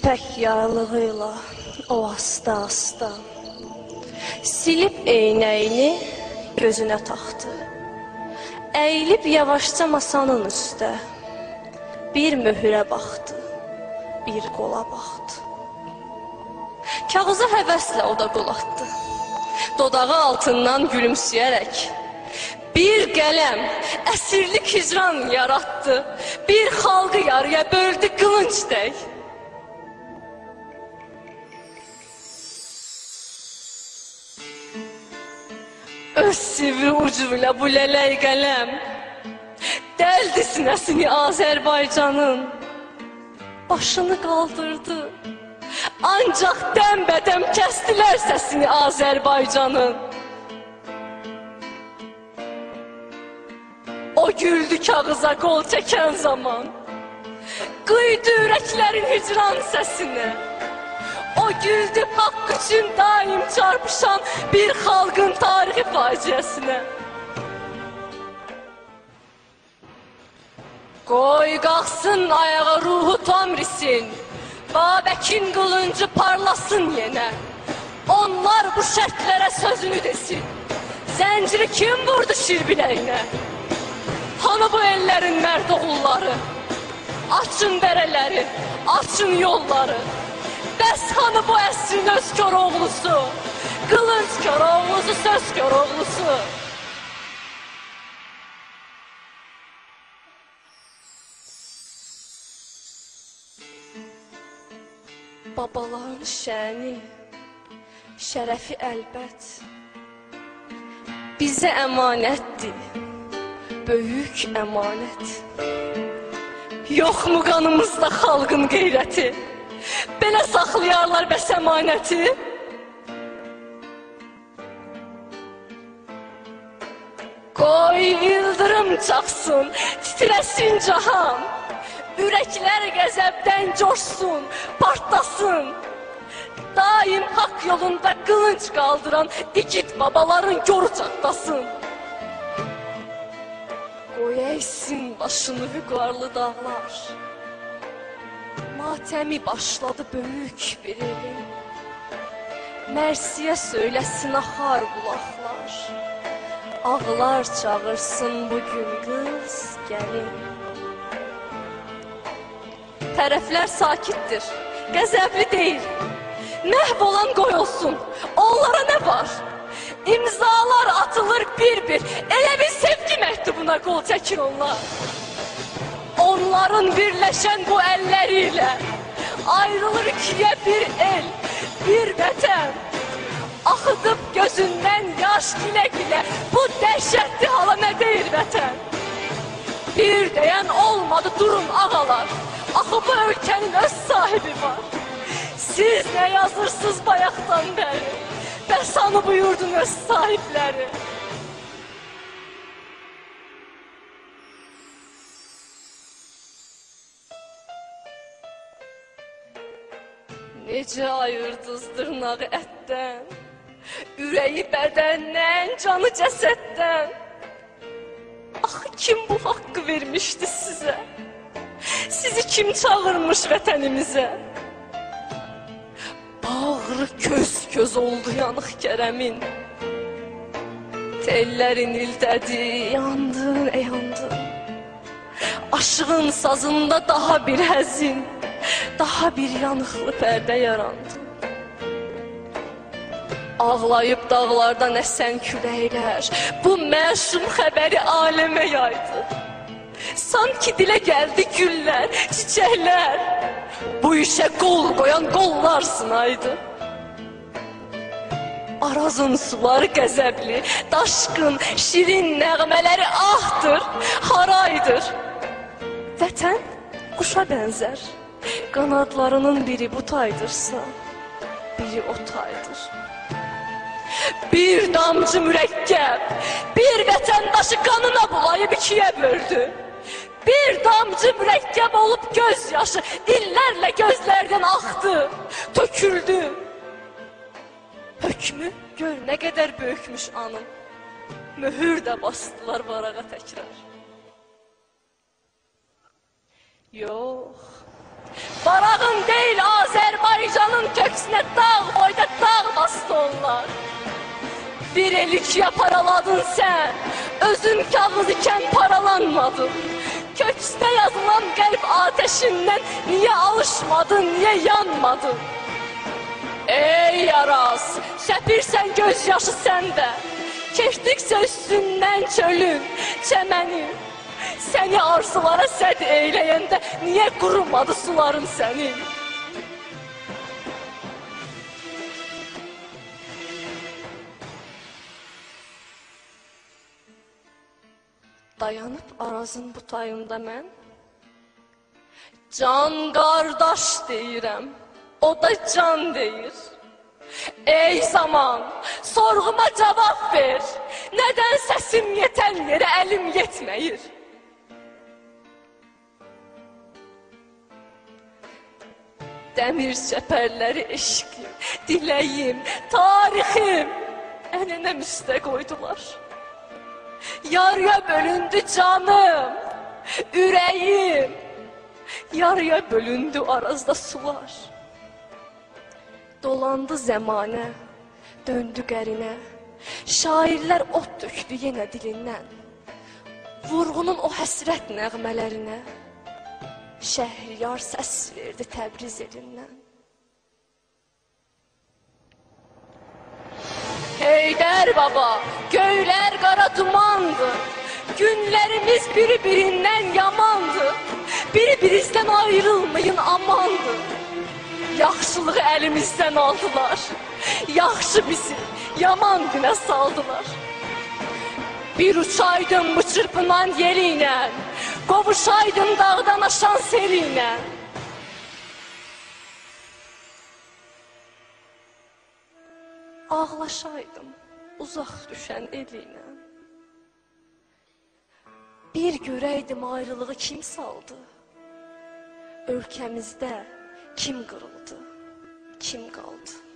İpək yaylığıyla o asta-asta silib eynəyini gözünə taxdı. Əyilib yavaşca masanın üstə bir möhürə baxdı, bir qola baxdı. Kağıza həvəslə o da qol atdı. Dodağı altından gülümsəyərək bir qələm əsirlik hicran yaratdı. Bir xalqı yarıya böldü Öz sivri ucuyla bu lələk qələm. Dəldi sinəsini Azərbaycanın? Başını qaldırdı. Ancaq dəmbədəm kəstilər səsini Azərbaycanın. O güldü kağıza qol çəkən zaman. Qıydı ürəklərin hicran səsinə O güldü haqq üçün daim çarpışan bir xalqın tarixi faciəsinə. Qoy qalxsın ayağa ruhu Tomrisin, Babəkin qılıncı parlasın yenə. Onlar bu şərtlərə sözünü desin. Zənciri kim vurdu şirbiləyinə? Hanı bu ellərin mərd oğulları? Açın dərələri, açın yolları. Bəs hanı bu əsrin öz Koroğlusu? Qılınc Koroğlusu, söz Koroğlusu. Babaların şəni, şərəfi əlbət bizə əmanətdir, böyük əmanət. Yoxmu qanımızda xalqın qeyrəti? Belə saxlayarlar bəs əmanəti? Qoy ildırım çaxsın, titrəsin cahan. Ürəklər qəzəbdən coşsun, partlasın. Daim haqq yolunda qılınc qaldıran igid babaların gör çatlasın. Qoy əysin başını vüqarlı dağlar. Matəmi başladı böyük bir elin. Mərsiyə söyləsin axar bulaqlar. Ağlar çağırsın bugün qız gəlin. Tərəflər sakitdir, qəzəbli deyil. Məhv olan qoy olsun, onlara nə var? İmzalar atılır bir-bir, elə bir sevgi məktubuna qol çəkir onlar. Onların birləşən bu əlləri ilə ayrılır ikiyə bir el, bir vətən. Axıdıb gözündən yaş gilə-gilə bu dəhşətli hala nə deyir vətən? Bir deyən olmadı durun ağalar, axı bu ölkənin öz sahibi var. Siz nə yazırsınız bayaqdan bəri? Bəs hanı buyurdun öz sahibləri? Necə ayırdız dırnağı ətdən, ürəyi bədəndən, canı cəsəddən. Axı kim bu haqqı vermişdi sizə? Sizi kim çağırmış vətənimizə? Bağrı köz-köz oldu yanıq kərəmin. Tellərin ildədi, yandın, ey yandın. Aşığın sazında daha bir həzin, daha bir yanıqlı pərdə yarandı. Ağlayıb dağlardan əsən küləklər, bu məşum xəbəri aləmə yaydı. Sanki dilə gəldi güllər, çiçəklər, bu işə qol qoyan qollar sınaydı. Arazın suları qəzəbli, daşqın, şirin nəğmələri ahdır, haraydır. Vətən quşa bənzər, qanadlarının biri bu taydırsa, biri o taydır. Bir damcı mürəkkəb, bir vətəndaşı qanına bulayıb ikiyə böldü. Bir damcı mürəkkəb olub göz yaşı illərlə gözlərdən axdı, töküldü. Hökmü gör nə qədər böyükmüş anım. Möhür də basdılar varağa təkrar. Yox, Azərbaycanın köksünə dağ boyda dağ bastı onlar. Bir el ikiye paraladın sen, özün kağıt iken paralanmadın. Kökste yazılan kalp ateşinden niye alışmadın, niye yanmadın? Ey yaraz, səpirsən göz yaşı səndə. Keçdikcə üstündən çölün, çəmənin. Səni arzulara səd eyləyəndə niyə qurumadı suların sənin? Dayanıb arazın bu tayında mən Can qardaş deyirəm, o da can deyir. Ey zaman, sorğuma cavab ver. Nədən səsim yetən yerə əlim yetməyir? Dəmir çəpərləri eşqim, diləyim, tarixim ənənəm üstə qoydular. Yarıya bölündü canım, ürəyim. Yarıya bölündü arazda sular. Dolandı zəmanə, döndü qərinə. Şairlər ot tökdü yenə dilindən. Vurğunun o həsrət nəğmələrinə. Şəhriyar səs verdi Təbriz elindən. Heydər baba, göylər qara dumandı. Günlərimiz biri-birindən yamandı. Biri-birizdən ayrılmayın amandı. Yaxşılığı əlimizdən aldılar. Yaxşı bizi yaman günə saldılar. Bir uçaydın bu çırpınan yeliyle, qovuşaydın dağdan aşan seliyle. Ağlaşaydım uzaq düşən elinə. Bir görəydim ayrılığı kim saldı? Ölkəmizdə kim qırıldı, kim qaldı?